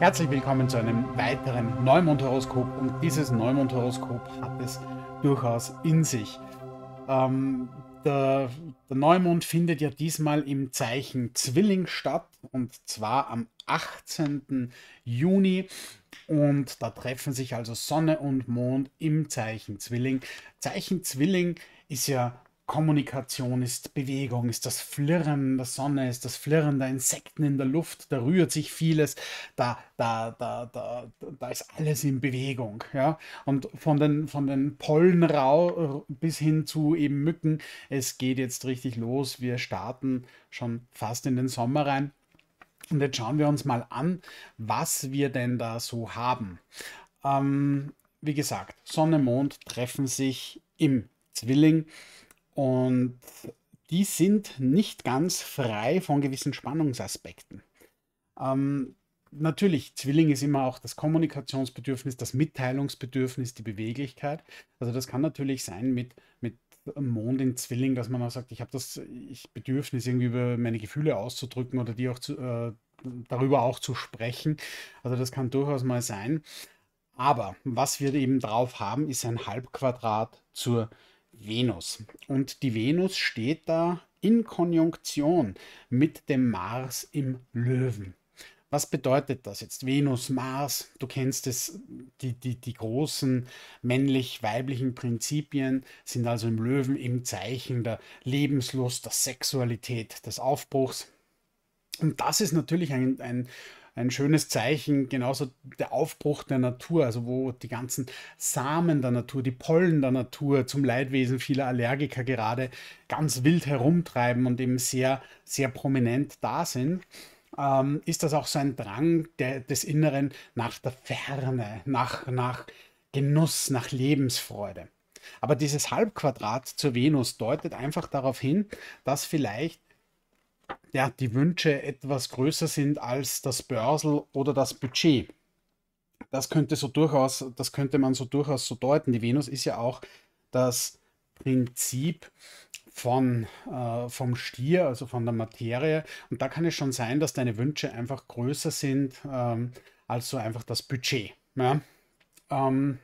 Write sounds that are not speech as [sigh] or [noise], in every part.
Herzlich willkommen zu einem weiteren Neumondhoroskop und dieses Neumondhoroskop hat es durchaus in sich. Ähm, der, der, Neumond findet ja diesmal im Zeichen Zwilling statt und zwar am 18. Juni und da treffen sich also Sonne und Mond im Zeichen Zwilling. Zeichen Zwilling ist ja Kommunikation, ist Bewegung, ist das Flirren der Sonne, ist das Flirren der Insekten in der Luft, da rührt sich vieles, da, da, da, da, da ist alles in Bewegung. Ja? Und von den, von den Pollenrau bis hin zu eben Mücken, es geht jetzt richtig los. Wir starten schon fast in den Sommer rein. Und jetzt schauen wir uns mal an, was wir denn da so haben. Ähm, wie gesagt, Sonne, Mond treffen sich im Zwilling. Und die sind nicht ganz frei von gewissen Spannungsaspekten. Ähm, natürlich, Zwilling ist immer auch das Kommunikationsbedürfnis, das Mitteilungsbedürfnis, die Beweglichkeit. Also das kann natürlich sein mit, mit Mond in Zwilling, dass man auch sagt, ich habe das ich Bedürfnis, irgendwie über meine Gefühle auszudrücken oder die auch zu, äh, darüber auch zu sprechen. Also das kann durchaus mal sein. Aber was wir eben drauf haben, ist ein Halbquadrat zur Venus. Und die Venus steht da in Konjunktion mit dem Mars im Löwen. Was bedeutet das jetzt? Venus, Mars, du kennst es, die, die, die großen männlich-weiblichen Prinzipien sind also im Löwen im Zeichen der Lebenslust, der Sexualität, des Aufbruchs. Und das ist natürlich ein, ein ein schönes Zeichen, genauso der Aufbruch der Natur, also wo die ganzen Samen der Natur, die Pollen der Natur zum Leidwesen vieler Allergiker gerade ganz wild herumtreiben und eben sehr, sehr prominent da sind. Ähm, ist das auch so ein Drang der, des Inneren nach der Ferne, nach, nach Genuss, nach Lebensfreude. Aber dieses Halbquadrat zur Venus deutet einfach darauf hin, dass vielleicht ja, die Wünsche etwas größer sind als das Börsel oder das Budget. Das könnte so durchaus, das könnte man so durchaus so deuten. Die Venus ist ja auch das Prinzip von, äh, vom Stier, also von der Materie. Und da kann es schon sein, dass deine Wünsche einfach größer sind ähm, als so einfach das Budget. Ja? Ähm,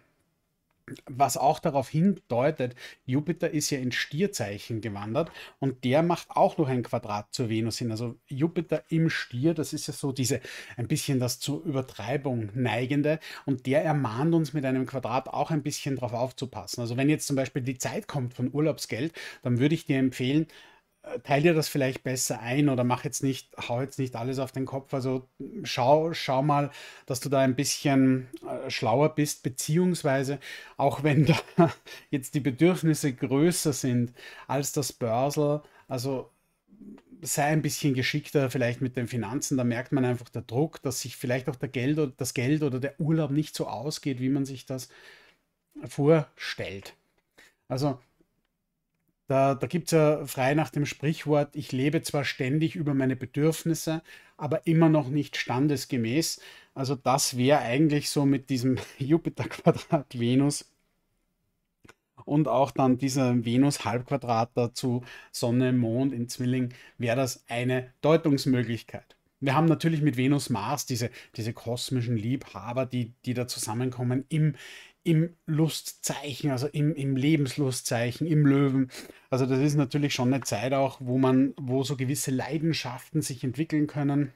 was auch darauf hindeutet, Jupiter ist ja in Stierzeichen gewandert und der macht auch noch ein Quadrat zur Venus hin. Also Jupiter im Stier, das ist ja so diese ein bisschen das zur Übertreibung neigende und der ermahnt uns mit einem Quadrat auch ein bisschen darauf aufzupassen. Also wenn jetzt zum Beispiel die Zeit kommt von Urlaubsgeld, dann würde ich dir empfehlen, teil dir das vielleicht besser ein oder mach jetzt nicht, hau jetzt nicht alles auf den Kopf. Also schau, schau mal, dass du da ein bisschen äh, schlauer bist, beziehungsweise auch wenn da [laughs] jetzt die Bedürfnisse größer sind als das Börsel, also sei ein bisschen geschickter vielleicht mit den Finanzen, da merkt man einfach der Druck, dass sich vielleicht auch der Geld oder das Geld oder der Urlaub nicht so ausgeht, wie man sich das vorstellt. Also da, da gibt es ja frei nach dem Sprichwort, ich lebe zwar ständig über meine Bedürfnisse, aber immer noch nicht standesgemäß. Also das wäre eigentlich so mit diesem [laughs] Jupiter-Quadrat Venus und auch dann dieser Venus-Halbquadrat dazu Sonne, Mond in Zwilling, wäre das eine Deutungsmöglichkeit. Wir haben natürlich mit Venus, Mars diese, diese kosmischen Liebhaber, die, die da zusammenkommen im, im Lustzeichen, also im, im Lebenslustzeichen, im Löwen. Also das ist natürlich schon eine Zeit auch, wo man, wo so gewisse Leidenschaften sich entwickeln können,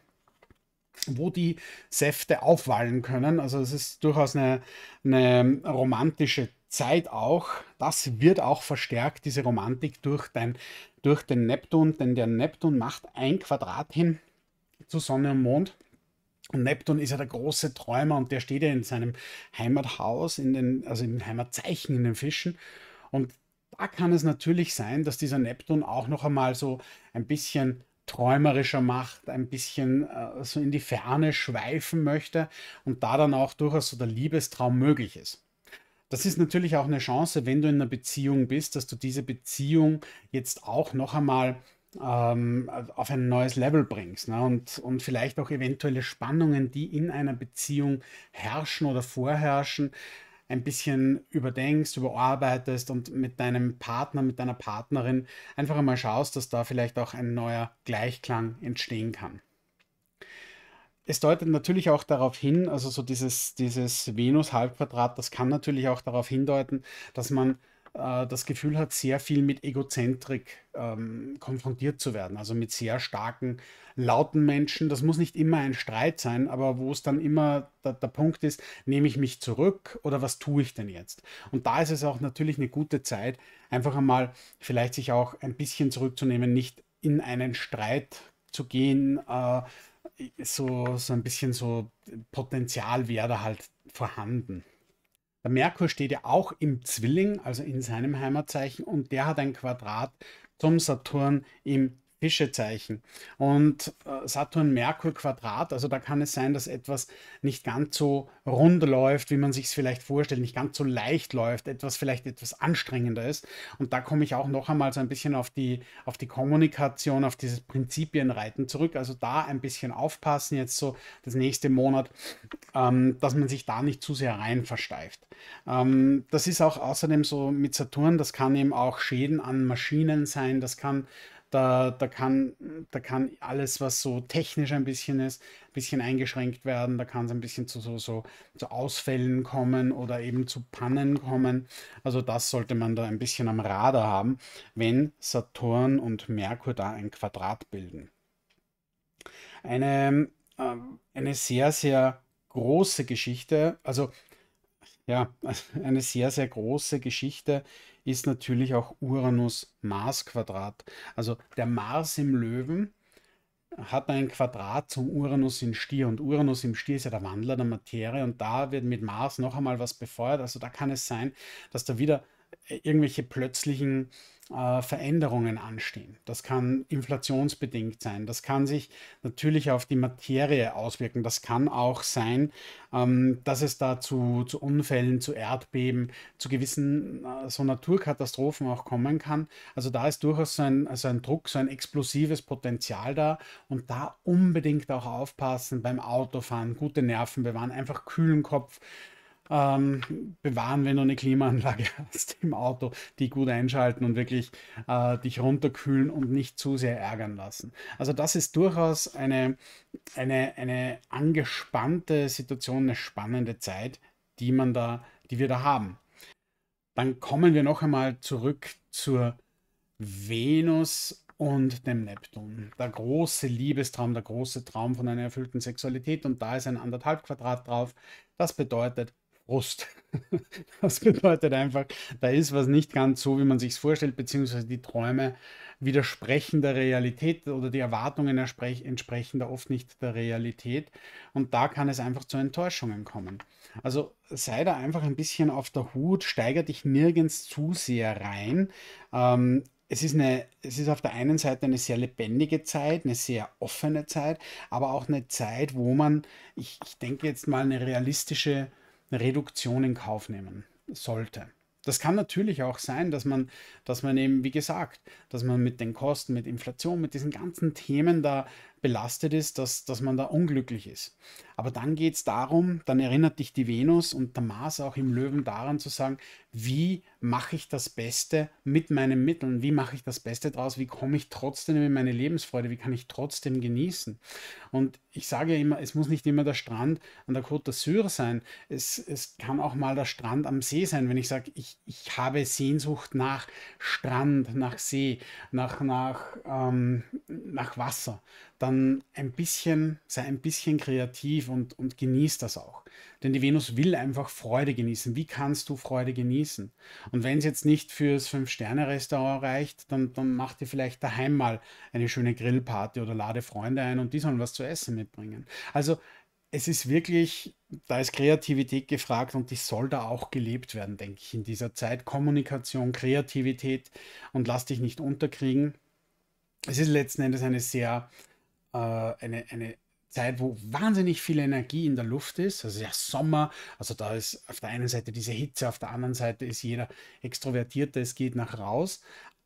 wo die Säfte aufwallen können. Also es ist durchaus eine, eine romantische Zeit auch. Das wird auch verstärkt, diese Romantik durch, dein, durch den Neptun, denn der Neptun macht ein Quadrat hin zu Sonne und Mond. Und Neptun ist ja der große Träumer und der steht ja in seinem Heimathaus, in den, also im Heimatzeichen in den Fischen. Und da kann es natürlich sein, dass dieser Neptun auch noch einmal so ein bisschen träumerischer macht, ein bisschen äh, so in die Ferne schweifen möchte und da dann auch durchaus so der Liebestraum möglich ist. Das ist natürlich auch eine Chance, wenn du in einer Beziehung bist, dass du diese Beziehung jetzt auch noch einmal ähm, auf ein neues Level bringst ne? und, und vielleicht auch eventuelle Spannungen, die in einer Beziehung herrschen oder vorherrschen, ein bisschen überdenkst, überarbeitest und mit deinem Partner, mit deiner Partnerin einfach einmal schaust, dass da vielleicht auch ein neuer Gleichklang entstehen kann. es deutet natürlich auch darauf hin, also so dieses, dieses Venus-Halbquadrat, das kann natürlich auch darauf hindeuten, dass man äh, das Gefühl hat, sehr viel mit Egozentrik ähm, konfrontiert zu werden, also mit sehr starken, lauten Menschen. Das muss nicht immer ein Streit sein, aber wo es dann immer der, der Punkt ist, nehme ich mich zurück oder was tue ich denn jetzt? Und da ist es auch natürlich eine gute Zeit, einfach einmal vielleicht sich auch ein bisschen zurückzunehmen, nicht in einen Streit zu gehen, äh, so, so ein bisschen so Potenzial wäre da halt vorhanden. Der Merkur steht ja auch im Zwilling, also in seinem Heimatzeichen, und der hat ein Quadrat zum Saturn im Fischezeichen. Und äh, Saturn-Merkur-Quadrat, also da kann es sein, dass etwas nicht ganz so rund läuft, wie man sich es vielleicht vorstellt, nicht ganz so leicht läuft, etwas vielleicht etwas anstrengender ist. Und da komme ich auch noch einmal so ein bisschen auf die, auf die Kommunikation, auf dieses Prinzipienreiten zurück. Also da ein bisschen aufpassen, jetzt so das nächste Monat, ähm, dass man sich da nicht zu sehr rein versteift. Ähm, das ist auch außerdem so mit Saturn, das kann eben auch Schäden an Maschinen sein, das kann da, da, kann, da kann alles, was so technisch ein bisschen ist, ein bisschen eingeschränkt werden. Da kann es ein bisschen zu, so, so, zu Ausfällen kommen oder eben zu Pannen kommen. Also das sollte man da ein bisschen am Radar haben, wenn Saturn und Merkur da ein Quadrat bilden. Eine, äh, eine sehr, sehr große Geschichte, also ja, [laughs] eine sehr, sehr große Geschichte ist natürlich auch Uranus-Mars-Quadrat. Also der Mars im Löwen hat ein Quadrat zum Uranus in Stier und Uranus im Stier ist ja der Wandler der Materie und da wird mit Mars noch einmal was befeuert. Also da kann es sein, dass da wieder irgendwelche plötzlichen äh, Veränderungen anstehen. Das kann inflationsbedingt sein. Das kann sich natürlich auf die Materie auswirken. Das kann auch sein, ähm, dass es da zu, zu, Unfällen, zu Erdbeben, zu gewissen äh, so Naturkatastrophen auch kommen kann. Also da ist durchaus so ein, also ein Druck, so ein explosives Potenzial da und da unbedingt auch aufpassen beim Autofahren, gute Nerven bewahren, einfach kühlen Kopf ähm, bewahren, wenn du eine Klimaanlage [laughs] hast im Auto, die gut einschalten und wirklich äh, dich runterkühlen und nicht zu sehr ärgern lassen. Also das ist durchaus eine, eine, eine angespannte Situation, eine spannende Zeit, die man da, die wir da haben. Dann kommen wir noch einmal zurück zur Venus und dem Neptun. Der große Liebestraum, der große Traum von einer erfüllten Sexualität und da ist ein anderthalb Quadrat drauf. Das bedeutet, Brust. [laughs] Das bedeutet einfach, da ist was nicht ganz so, wie man sich es vorstellt, beziehungsweise die Träume widersprechen der Realität oder die Erwartungen entsprechen da oft nicht der Realität. Und da kann es einfach zu Enttäuschungen kommen. Also sei da einfach ein bisschen auf der Hut, steiger dich nirgends zu sehr rein. Ähm, es ist, eine, es ist auf der einen Seite eine sehr lebendige Zeit, eine sehr offene Zeit, aber auch eine Zeit, wo man, ich, ich denke jetzt mal, eine realistische Reduktion in Kauf nehmen sollte. Das kann natürlich auch sein, dass man, dass man eben, wie gesagt, dass man mit den Kosten, mit Inflation, mit diesen ganzen Themen da belastet ist, dass, dass man da unglücklich ist. Aber dann geht es darum, dann erinnert dich die Venus und der Mars auch im Löwen daran zu sagen, wie mache ich das Beste mit meinen Mitteln? Wie mache ich das Beste draus? Wie komme ich trotzdem in meine Lebensfreude? Wie kann ich trotzdem genießen? Und ich sage ja immer, es muss nicht immer der Strand an der Côte d'Azur sein. Es, es kann auch mal der Strand am See sein, wenn ich sage, ich, ich habe Sehnsucht nach Strand, nach See, nach, nach, ähm, nach Wasser dann ein bisschen, sei ein bisschen kreativ und, und genieß das auch. Denn die Venus will einfach Freude genießen. Wie kannst du Freude genießen? Und wenn es jetzt nicht fürs Fünf-Sterne-Restaurant reicht, dann, dann mach dir vielleicht daheim mal eine schöne Grillparty oder lade Freunde ein und die sollen was zu essen mitbringen. Also es ist wirklich, da ist Kreativität gefragt und die soll da auch gelebt werden, denke ich, in dieser Zeit. Kommunikation, Kreativität und lass dich nicht unterkriegen. Es ist letzten Endes eine sehr äh, eine, eine Zeit, wo wahnsinnig viel Energie in der Luft ist. Also ja, Sommer, also da ist auf der einen Seite diese Hitze, auf der anderen Seite ist jeder extrovertierte, es geht nach raus.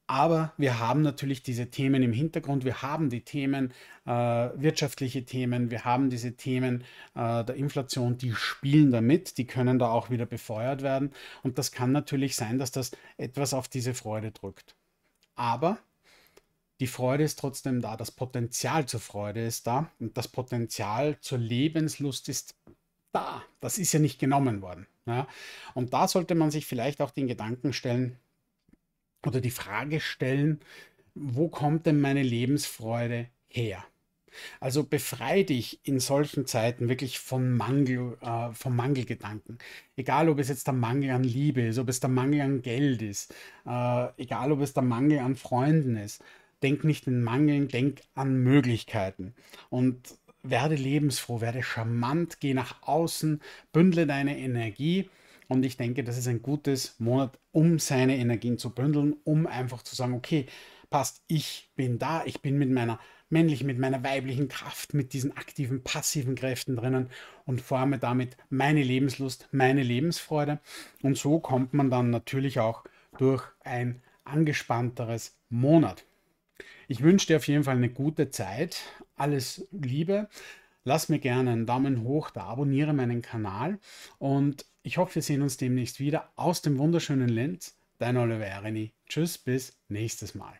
Aber wir haben natürlich diese Themen im Hintergrund. Wir haben die Themen, äh, wirtschaftliche Themen, wir haben diese Themen äh, der Inflation, die spielen damit, die können da auch wieder befeuert werden. Und das kann natürlich sein, dass das etwas auf diese Freude drückt. Aber die Freude ist trotzdem da, das Potenzial zur Freude ist da und das Potenzial zur Lebenslust ist da. Das ist ja nicht genommen worden. Ja? Und da sollte man sich vielleicht auch den Gedanken stellen oder die Frage stellen, wo kommt denn meine Lebensfreude her? Also befreie dich in solchen Zeiten wirklich von Mangel, äh, vom Mangelgedanken. Egal, ob es jetzt der Mangel an Liebe ist, ob es der Mangel an Geld ist, äh, egal, ob es der Mangel an Freunden ist. Denk nicht in Mangeln, denk an Möglichkeiten. Und werde lebensfroh, werde charmant, geh nach außen, bündle deine Energie. Und ich denke, das ist ein gutes Monat, um seine Energien zu bündeln, um einfach zu sagen, okay, passt, ich bin da, ich bin mit meiner männlichen, mit meiner weiblichen Kraft, mit diesen aktiven, passiven Kräften drinnen und forme damit meine Lebenslust, meine Lebensfreude. Und so kommt man dann natürlich auch durch ein angespannteres Monat. Ich wünsche dir auf jeden Fall eine gute Zeit. Alles Liebe. Lass mir gerne einen Daumen hoch da, abonniere meinen Kanal und ich hoffe, wir sehen uns demnächst wieder aus dem wunderschönen Lenz. Dein Oliver Ereni. Tschüss, bis nächstes Mal.